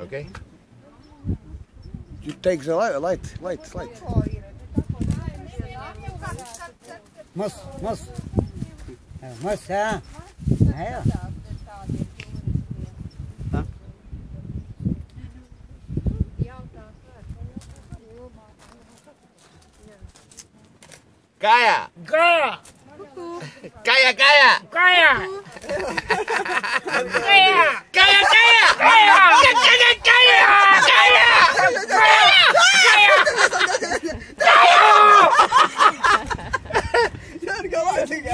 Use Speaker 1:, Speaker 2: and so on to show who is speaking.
Speaker 1: Okay?
Speaker 2: It takes a light, light, light, light.
Speaker 3: Ah, ah. Ah,
Speaker 1: kaya!
Speaker 3: kaya,
Speaker 1: kaya, Kaya,
Speaker 3: kaya! kaya.
Speaker 1: Kaya, kaya,
Speaker 3: kaya!
Speaker 1: Kaya! Kaya! Fica lá, fica.